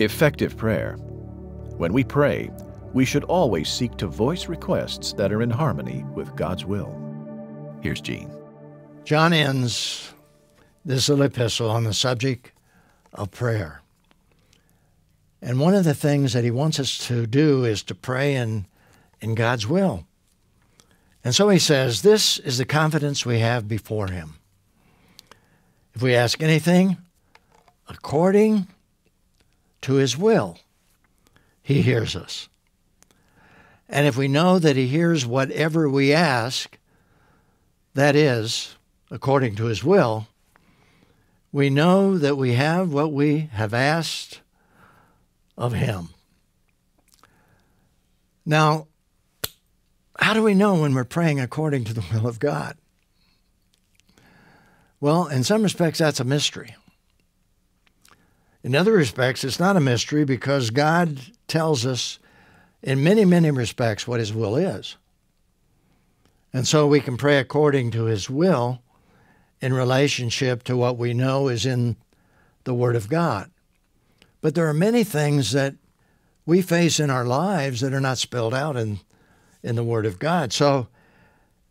Effective prayer. When we pray, we should always seek to voice requests that are in harmony with God's will. Here's Gene. John ends this little epistle on the subject of prayer. And one of the things that he wants us to do is to pray in, in God's will. And so he says, This is the confidence we have before him. If we ask anything according to his will, he hears us. And if we know that he hears whatever we ask, that is, according to his will, we know that we have what we have asked of him. Now, how do we know when we're praying according to the will of God? Well, in some respects, that's a mystery. In other respects, it's not a mystery because God tells us in many, many respects what His will is. And so we can pray according to His will in relationship to what we know is in the Word of God. But there are many things that we face in our lives that are not spelled out in, in the Word of God. So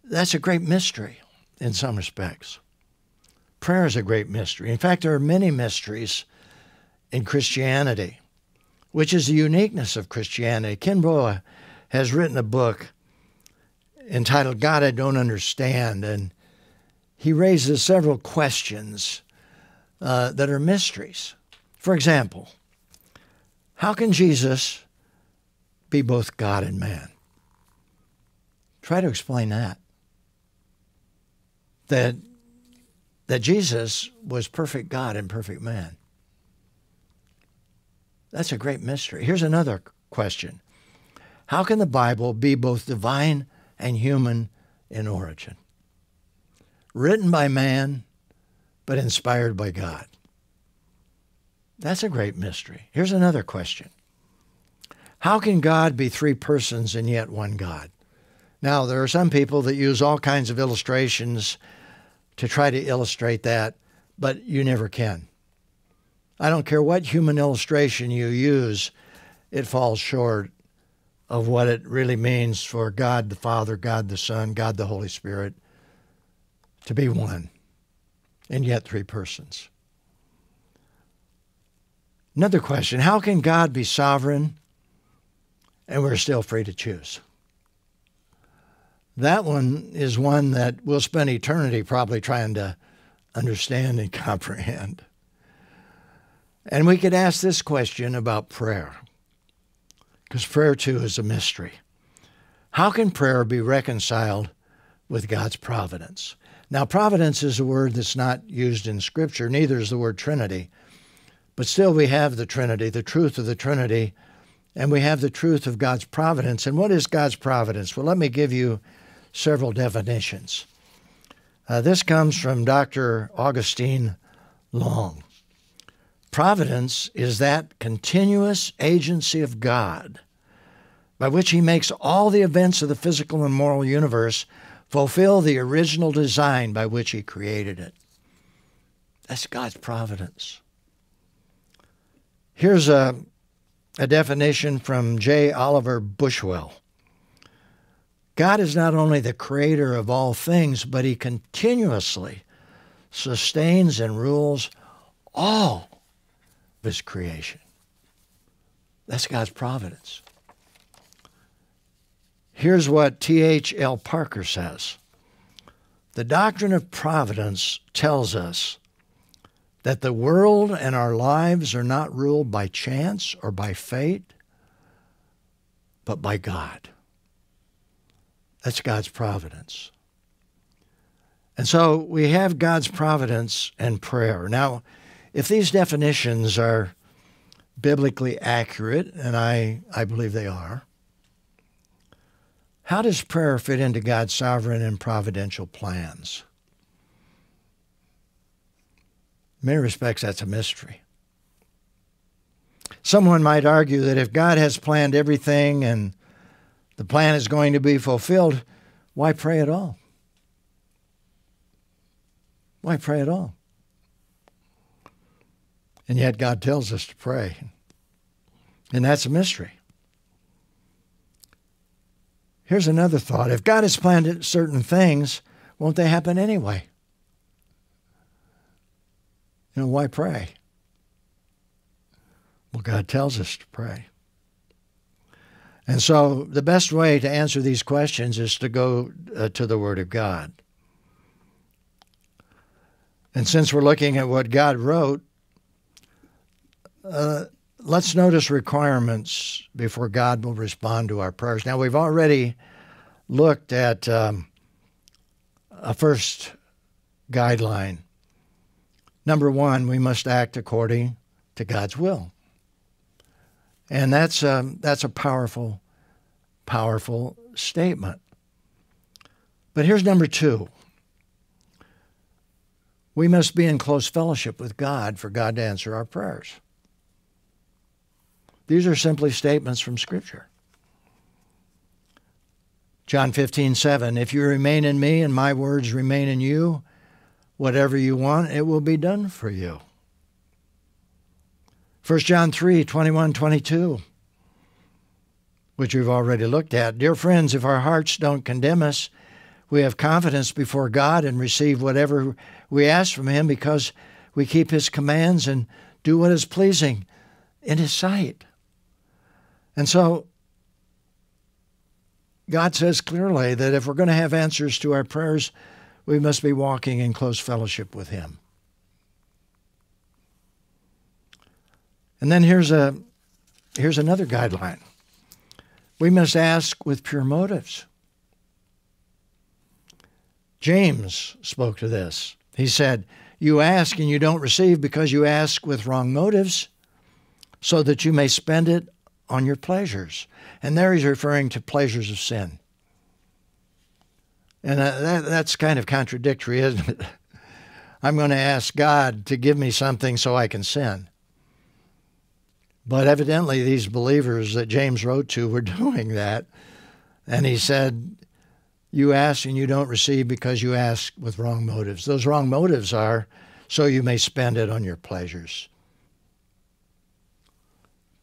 that's a great mystery in some respects. Prayer is a great mystery. In fact, there are many mysteries in Christianity, which is the uniqueness of Christianity. Ken Boa has written a book entitled God I Don't Understand, and he raises several questions uh, that are mysteries. For example, how can Jesus be both God and man? Try to explain that. That that Jesus was perfect God and perfect man. That's a great mystery. Here's another question How can the Bible be both divine and human in origin? Written by man, but inspired by God. That's a great mystery. Here's another question How can God be three persons and yet one God? Now, there are some people that use all kinds of illustrations to try to illustrate that, but you never can. I don't care what human illustration you use, it falls short of what it really means for God the Father, God the Son, God the Holy Spirit to be one, and yet three persons. Another question How can God be sovereign and we're still free to choose? That one is one that we'll spend eternity probably trying to understand and comprehend. And we could ask this question about prayer, because prayer too is a mystery. How can prayer be reconciled with God's providence? Now, providence is a word that's not used in Scripture, neither is the word Trinity. But still, we have the Trinity, the truth of the Trinity, and we have the truth of God's providence. And what is God's providence? Well, let me give you several definitions. Uh, this comes from Dr. Augustus Strong. Providence is that continuous agency of God by which He makes all the events of the physical and moral universe fulfill the original design by which He created it. That's God's providence. Here's a, a definition from J. Oliver Buswell God is not only the creator of all things, but he continuously sustains and rules all of his creation. That's God's providence. Here's what T.H.L. Parker says The doctrine of providence tells us that the world and our lives are not ruled by chance or by fate, but by God. That's God's providence. And so we have God's providence and prayer. Now, if these definitions are biblically accurate, and I, I believe they are, how does prayer fit into God's sovereign and providential plans? In many respects, that's a mystery. Someone might argue that if God has planned everything and the plan is going to be fulfilled, why pray at all? Why pray at all? And yet God tells us to pray. And that's a mystery. Here's another thought. If God has planned certain things, won't they happen anyway? You know, why pray? Well, God tells us to pray. And so the best way to answer these questions is to go uh, to the Word of God. And since we're looking at what God wrote, uh, let's notice requirements before God will respond to our prayers. Now, we've already looked at um, a first guideline. Number one, we must act according to God's will. And that's, um, that's a powerful, powerful statement. But here's number two we must be in close fellowship with God for God to answer our prayers. These are simply statements from Scripture. John 15, 7. If you remain in me and my words remain in you, whatever you want, it will be done for you. 1 John 3, 21, 22, which we've already looked at. Dear friends, if our hearts don't condemn us, we have confidence before God and receive whatever we ask from Him because we keep His commands and do what is pleasing in His sight. And so, God says clearly that if we're going to have answers to our prayers, we must be walking in close fellowship with Him. And then here's a here's another guideline. We must ask with pure motives. James spoke to this. He said, You ask and you don't receive because you ask with wrong motives, so that you may spend it on your pleasures. And there he's referring to pleasures of sin. And that, that's kind of contradictory, isn't it? I'm going to ask God to give me something so I can sin. But evidently, these believers that James wrote to were doing that. And he said, you ask and you don't receive because you ask with wrong motives. Those wrong motives are so you may spend it on your pleasures.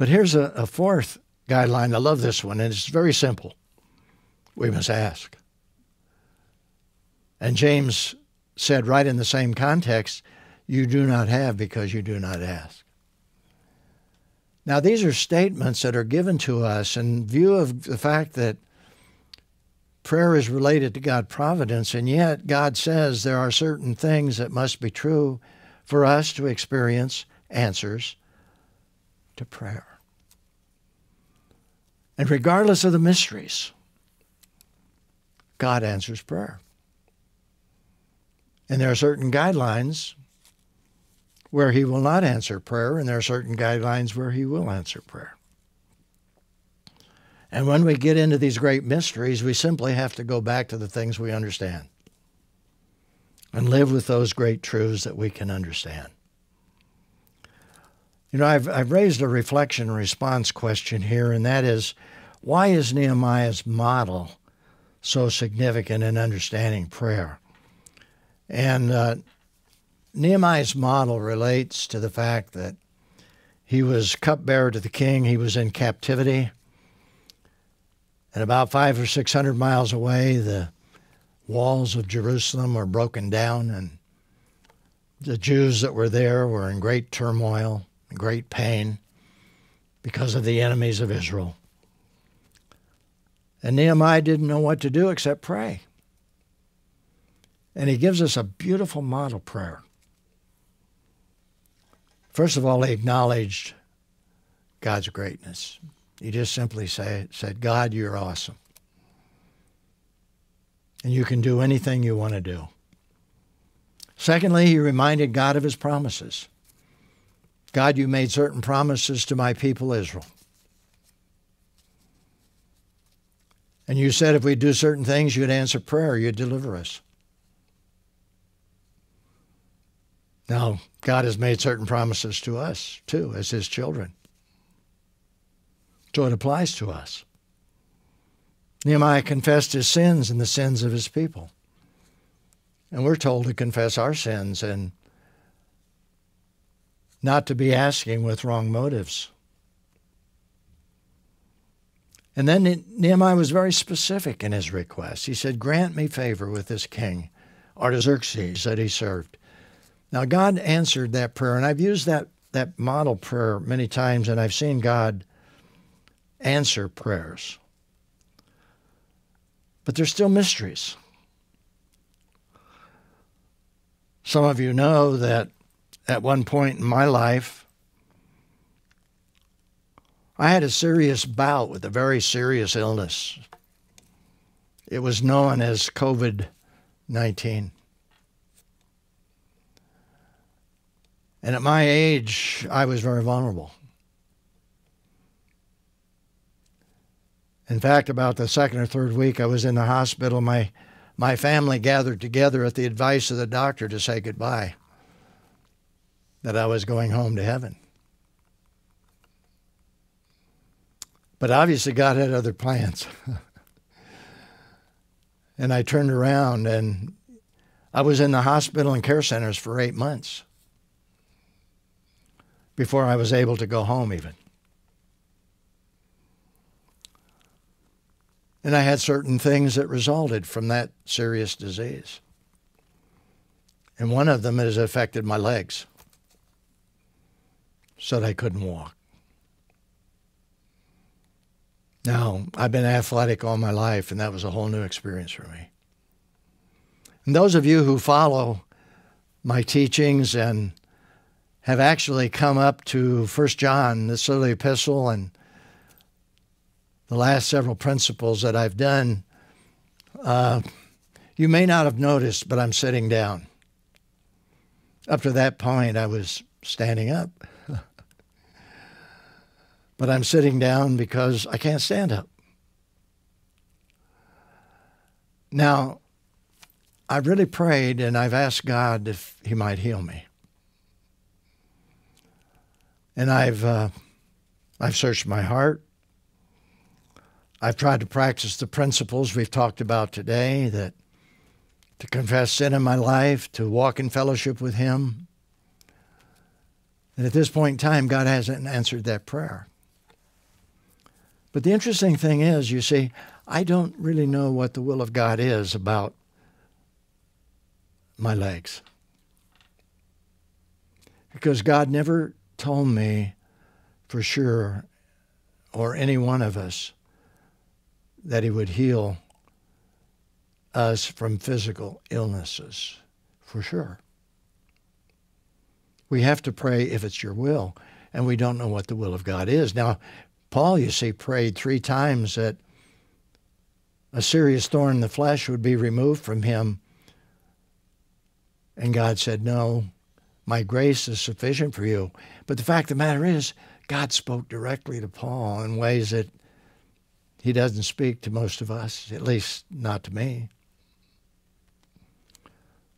But here's a, a fourth guideline. I love this one, and it's very simple. We must ask. And James said, right in the same context, you do not have because you do not ask. Now, these are statements that are given to us in view of the fact that prayer is related to God providence, and yet God says there are certain things that must be true for us to experience answers to prayer. And regardless of the mysteries, God answers prayer. And there are certain guidelines where He will not answer prayer, and there are certain guidelines where He will answer prayer. And when we get into these great mysteries, we simply have to go back to the things we understand and live with those great truths that we can understand. You know, I've, I've raised a reflection response question here, and that is why is Nehemiah's model so significant in understanding prayer? And uh, Nehemiah's model relates to the fact that he was cupbearer to the king, he was in captivity. And about five or six hundred miles away, the walls of Jerusalem were broken down, and the Jews that were there were in great turmoil, great pain because of the enemies of Israel. And Nehemiah didn't know what to do except pray. And he gives us a beautiful model prayer. First of all, he acknowledged God's greatness. He just simply say, said, God, you're awesome. And you can do anything you want to do. Secondly, he reminded God of his promises. God, you made certain promises to my people Israel. And you said if we do certain things, you'd answer prayer, you'd deliver us. Now, God has made certain promises to us, too, as his children. So it applies to us. Nehemiah confessed his sins and the sins of his people. And we're told to confess our sins and not to be asking with wrong motives. And then Nehemiah was very specific in his request. He said, Grant me favor with this king, Artaxerxes, that he served. Now, God answered that prayer, and I've used that, that model prayer many times, and I've seen God answer prayers. But there's still mysteries. Some of you know that at one point in my life, I had a serious bout with a very serious illness. It was known as COVID 19. And at my age, I was very vulnerable. In fact, about the second or third week I was in the hospital, my, my family gathered together at the advice of the doctor to say goodbye, that I was going home to heaven. But obviously, God had other plans. and I turned around and I was in the hospital and care centers for eight months before I was able to go home, even. And I had certain things that resulted from that serious disease. And one of them has affected my legs so that I couldn't walk. Now, I've been athletic all my life, and that was a whole new experience for me. And those of you who follow my teachings and have actually come up to First John, this early epistle, and the last several principles that I've done, uh, you may not have noticed, but I'm sitting down. Up to that point, I was standing up. But I'm sitting down because I can't stand up. Now, I've really prayed and I've asked God if He might heal me. And I've, uh, I've searched my heart. I've tried to practice the principles we've talked about today that to confess sin in my life, to walk in fellowship with Him. And at this point in time, God hasn't answered that prayer. But the interesting thing is, you see, I don't really know what the will of God is about my legs. Because God never told me for sure, or any one of us, that He would heal us from physical illnesses, for sure. We have to pray if it's your will, and we don't know what the will of God is. Now, Paul, you see, prayed three times that a serious thorn in the flesh would be removed from him. And God said, No, my grace is sufficient for you. But the fact of the matter is, God spoke directly to Paul in ways that he doesn't speak to most of us, at least not to me.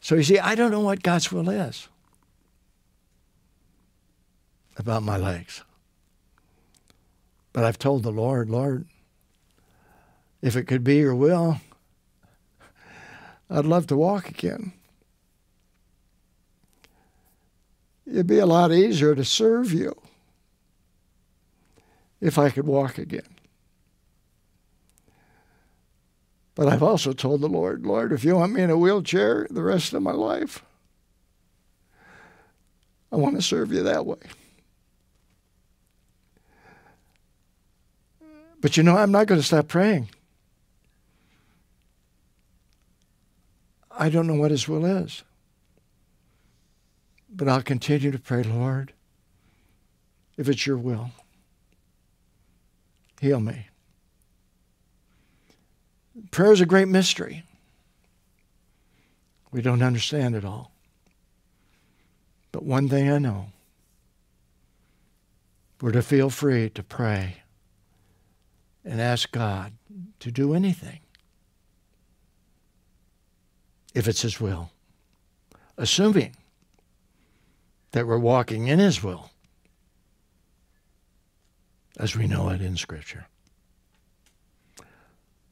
So you see, I don't know what God's will is about my legs. But I've told the Lord, Lord, if it could be your will, I'd love to walk again. It'd be a lot easier to serve you if I could walk again. But I've also told the Lord, Lord, if you want me in a wheelchair the rest of my life, I want to serve you that way. But you know, I'm not going to stop praying. I don't know what His will is. But I'll continue to pray, Lord, if it's your will, heal me. Prayer is a great mystery. We don't understand it all. But one thing I know we're to feel free to pray and ask God to do anything if it's His will, assuming that we're walking in His will as we know it in Scripture.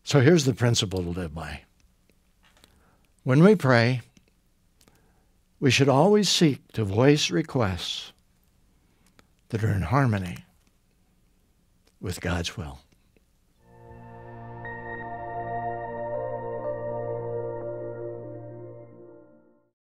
So here's the principle to live by. When we pray, we should always seek to voice requests that are in harmony with God's will.